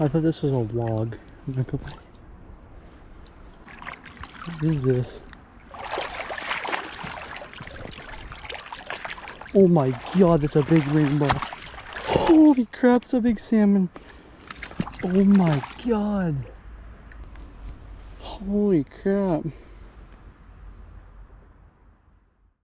I thought this was a log. What is this? Oh my god, that's a big rainbow. Holy crap, it's a big salmon. Oh my god. Holy crap.